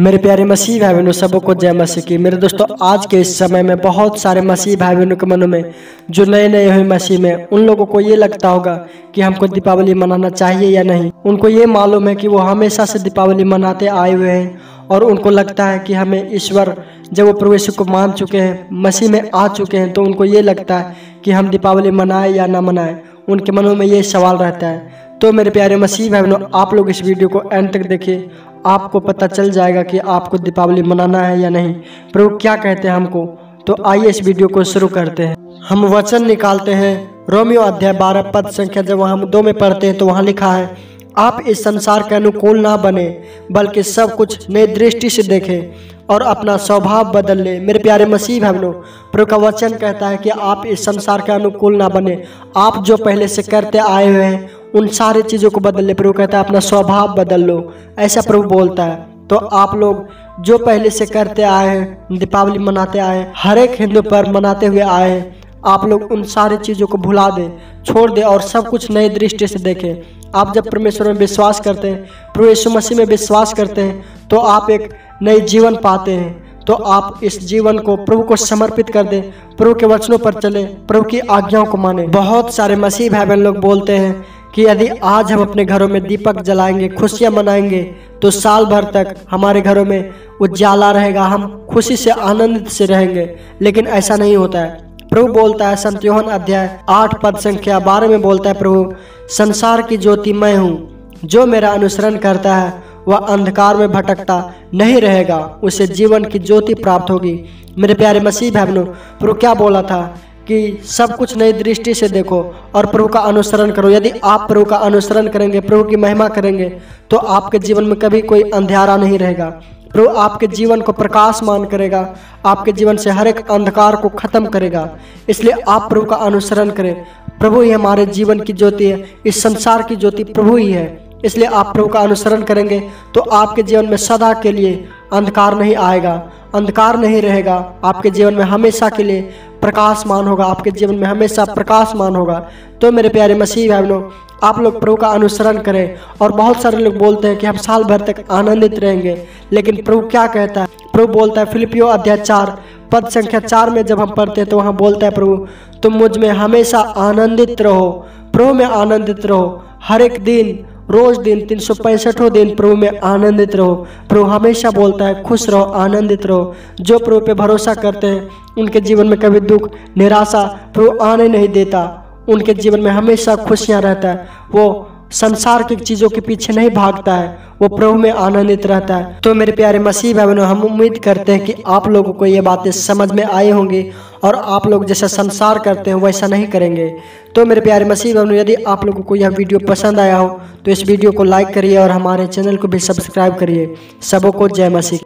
मेरे प्यारे मसीह भाई बहनों सबों को जय मसीह की। मेरे दोस्तों, आज के इस समय में बहुत सारे मसीह भाई बहनों के मनों में, जो नए नए हुए मसीह में, उन लोगों को ये लगता होगा कि हमको दीपावली मनाना चाहिए या नहीं। उनको ये मालूम है कि वो हमेशा से दीपावली मनाते आए हुए हैं और उनको लगता है कि हमें ईश्वर, जब वो प्रवेश को मान चुके हैं, मसीह में आ चुके हैं तो उनको ये लगता है कि हम दीपावली मनाएँ या ना मनाएँ, उनके मनों में ये सवाल रहता है। तो मेरे प्यारे मसीह भाई बहनों आप लोग इस वीडियो को एंड तक देखिए आपको पता चल जाएगा कि आपको दीपावली मनाना है या नहीं। प्रभु क्या कहते हैं हमको? तो आइए इस वीडियो को शुरू करते हैं। हम वचन निकालते हैं। रोमियो अध्याय बारह पद संख्या जब हम दो में पढ़ते हैं तो वहाँ लिखा है, आप इस संसार के अनुकूल ना बने, बल्कि सब कुछ नई दृष्टि से देखें और अपना स्वभाव बदल ले। मेरे प्यारे मसीह भाई प्रभु का वचन कहता है कि आप इस संसार के अनुकूल ना बने। आप जो पहले से करते आए हुए हैं उन सारे चीज़ों को बदल ले प्रभु कहता है, अपना स्वभाव बदल लो। ऐसा प्रभु बोलता है। तो आप लोग जो पहले से करते आए हैं, दीपावली मनाते आए हैं, हर एक हिंदू पर्व मनाते हुए आए हैं, आप लोग उन सारी चीज़ों को भुला दें, छोड़ दें और सब कुछ नई दृष्टि से देखें। आप जब परमेश्वर में विश्वास करते हैं, प्रभु यीशु मसीह में विश्वास करते हैं तो आप एक नई जीवन पाते हैं। तो आप इस जीवन को प्रभु को समर्पित कर दें, प्रभु के वचनों पर चले, प्रभु की आज्ञाओं को माने। बहुत सारे मसीह भाई बहन लोग बोलते हैं कि यदि आज हम अपने घरों में दीपक जलाएँगे, खुशियाँ मनाएँगे तो साल भर तक हमारे घरों में उजाला रहेगा, हम खुशी से आनंदित से रहेंगे। लेकिन ऐसा नहीं होता है। प्रभु बोलता है, संत योहन अध्याय आठ पद संख्या बारह में बोलता है, प्रभु, संसार की ज्योति मैं हूँ, जो मेरा अनुसरण करता है, वह अंधकार में भटकता नहीं रहेगा, उसे जीवन की ज्योति प्राप्त होगी। मेरे प्यारे मसीह बहनों प्रभु क्या बोला था? कि सब कुछ नई दृष्टि से देखो और प्रभु का अनुसरण करो। यदि आप प्रभु का अनुसरण करेंगे, प्रभु की महिमा करेंगे तो आपके जीवन में कभी कोई अंधेरा नहीं रहेगा। प्रभु आपके जीवन को प्रकाशमान करेगा, आपके जीवन से हर एक अंधकार को खत्म करेगा। इसलिए आप प्रभु का अनुसरण करें। प्रभु ही हमारे जीवन की ज्योति है, इस संसार की ज्योति प्रभु ही है। इसलिए आप प्रभु का अनुसरण करेंगे तो आपके जीवन में सदा के लिए अंधकार नहीं आएगा, अंधकार नहीं रहेगा। आपके जीवन में हमेशा के लिए प्रकाशमान होगा, आपके जीवन में हमेशा प्रकाशमान होगा। तो मेरे प्यारे मसीह भाई बहनों आप लोग प्रभु का अनुसरण करें और बहुत सारे लोग बोलते हैं कि हम साल भर तक आनंदित रहेंगे, लेकिन प्रभु क्या कहता है? प्रभु बोलता है, फिलिपियो अध्याय चार, पद संख्या चार में जब हम पढ़ते हैं तो वहाँ बोलता है प्रभु, तुम मुझमें हमेशा आनंदित रहो, प्रभु में आनंदित रहो। हर एक दिन रोज दिन तीन सौ पैंसठों दिन प्रभु में आनंदित रहो। प्रभु हमेशा बोलता है, खुश रहो, आनंदित रहो। जो प्रभु पे भरोसा करते हैं, उनके जीवन में कभी दुख, निराशा प्रभु आने नहीं देता। उनके जीवन में हमेशा खुशियाँ रहता है। वो संसार की चीज़ों के पीछे नहीं भागता है। वो प्रभु में आनंदित रहता है। तो मेरे प्यारे मसीह भाई बहनों, हम उम्मीद करते हैं कि आप लोगों को ये बातें समझ में आई होंगी। और आप लोग जैसा संसार करते हैं, वैसा नहीं करेंगे। तो मेरे प्यारे मसीह बहनों, यदि आप लोगों को यह वीडियो पसंद आया हो तो इस वीडियो को लाइक करिए और हमारे चैनल को भी सब्सक्राइब करिए। सबों को जय मसीह।